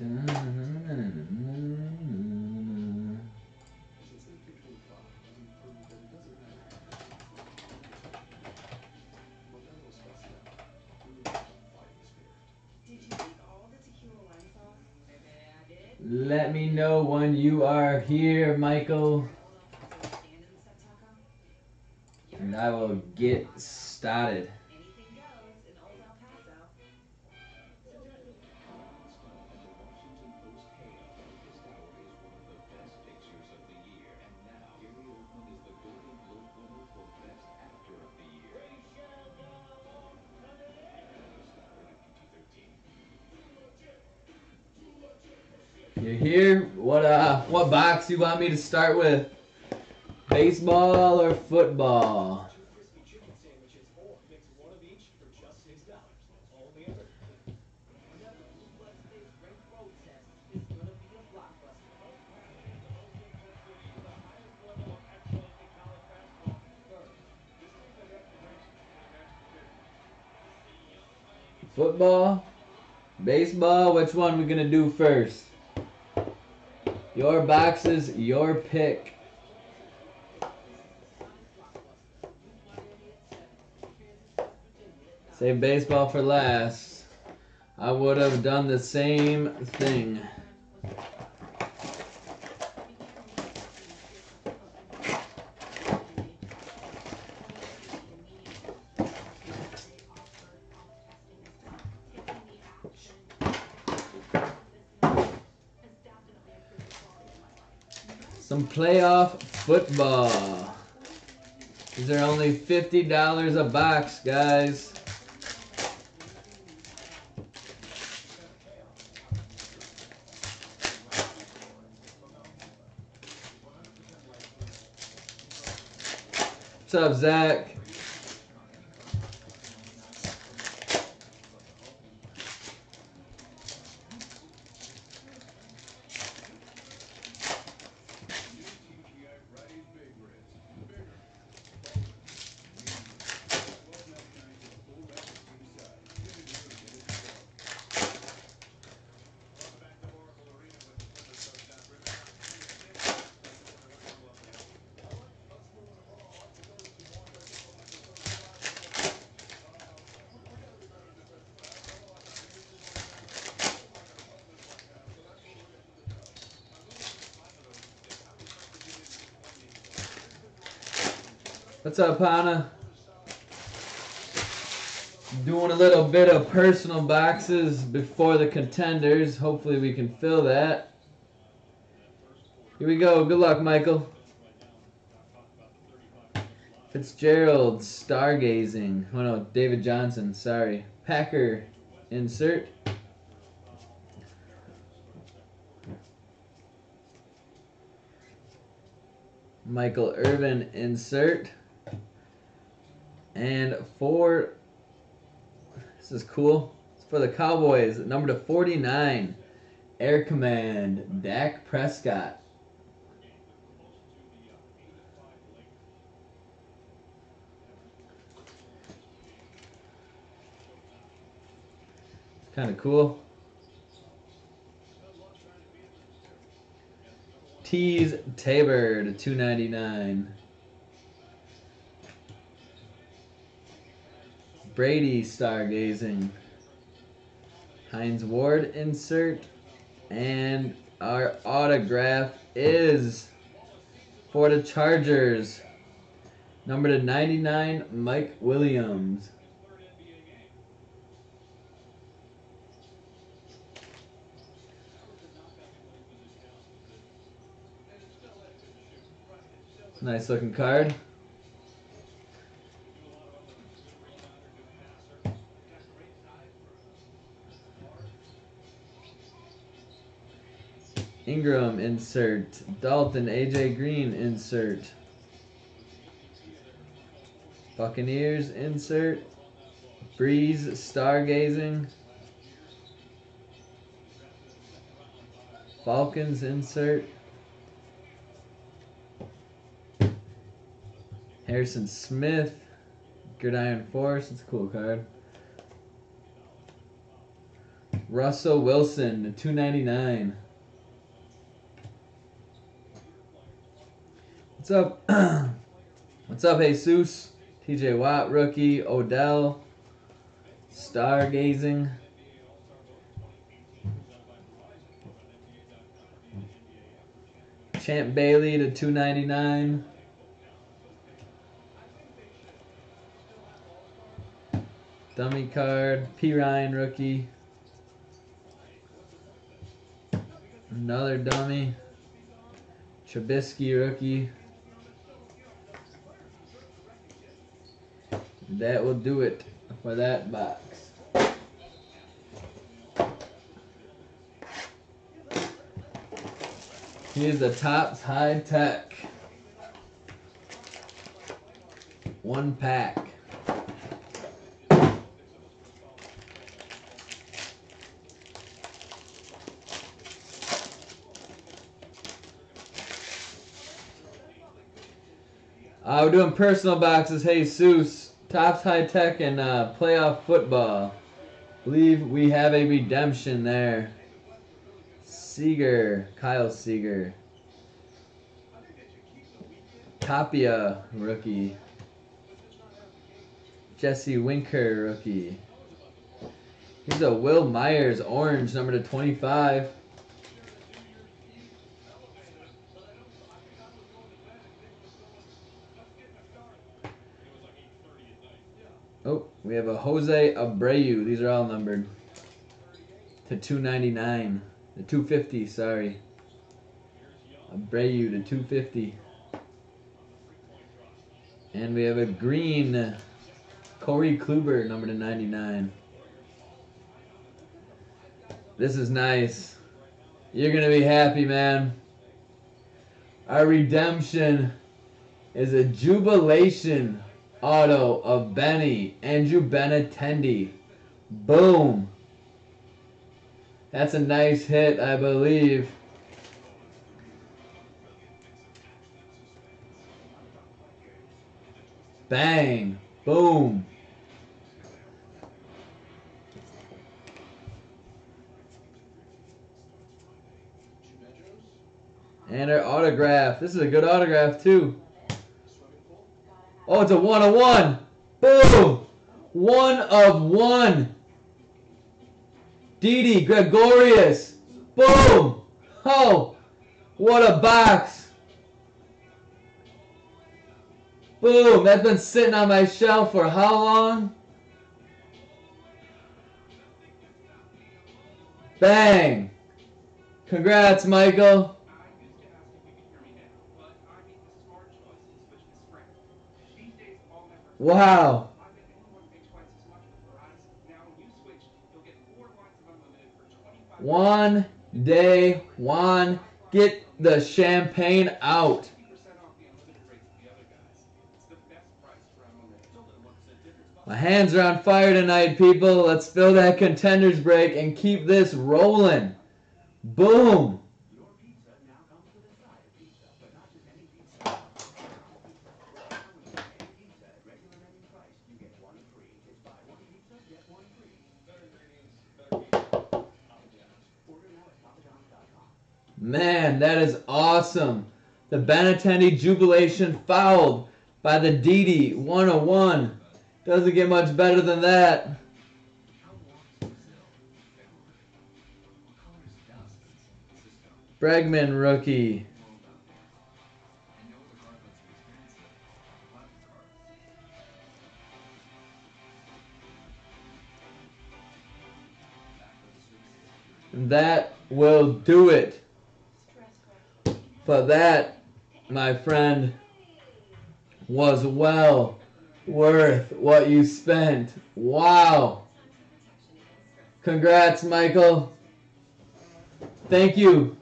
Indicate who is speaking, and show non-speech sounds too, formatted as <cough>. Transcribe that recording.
Speaker 1: Let me know when you are here, Michael, and I will get started. Here. What uh? What box you want me to start with? Baseball or football? Football, baseball. Which one we gonna do first? Your boxes, your pick. Save baseball for last. I would have done the same thing. Some playoff football. These are only $50 a box, guys. What's up, Zach? What's up, Hannah? Doing a little bit of personal boxes before the contenders. Hopefully, we can fill that. Here we go. Good luck, Michael. Fitzgerald, stargazing. Oh no, David Johnson. Sorry. Packer, insert. Michael Irvin, insert. And for this is cool. It's for the Cowboys, number to 49, Air Command, Dak Prescott. Kind of cool. Tease Tabor to 299. Brady stargazing. Hines Ward insert. And our autograph is for the Chargers. Number to 99, Mike Williams. Nice looking card. Insert. Dalton AJ Green insert. Buccaneers insert. Brees stargazing. Falcons insert. Harrison Smith. Gridiron Force. It's a cool card. Russell Wilson 299. What's up? <clears throat> What's up, Jesus? TJ Watt, rookie. Odell. Stargazing. Champ Bailey to 299. Dummy card. P. Ryan rookie. Another dummy. Trubisky rookie. That will do it for that box. Here's the Topps High Tek. One pack. Uh, we're doing personal boxes. Hey, Seuss. Topps High Tek and uh, playoff football. Believe we have a redemption there. Seager, Kyle Seager. Tapia, rookie. Jesse Winker, rookie. Here's a Wil Myers, orange, number to 25. Oh, we have a Jose Abreu. These are all numbered to 299. The 250, sorry. Abreu to 250. And we have a green Corey Kluber, number to 99. This is nice. You're going to be happy, man. Our redemption is a jubilation auto of Benny, Andrew Benintendi. Boom. That's a nice hit, I believe. Bang. Boom. And our autograph. This is a good autograph, too. Oh, it's a one of one. Boom. One of one. Didi Gregorius. Boom. Oh, what a box. Boom. That's been sitting on my shelf for how long? Bang. Congrats, Michael. Wow. One day, one. Get the champagne out. My hands are on fire tonight, people. Let's fill that contenders break and keep this rolling. Boom. Man, that is awesome. The Benintendi Jubilation fouled by the Didi 101. Doesn't get much better than that. Bregman rookie. And that will do it. But that, my friend, was well worth what you spent. Wow. Congrats, Michael. Thank you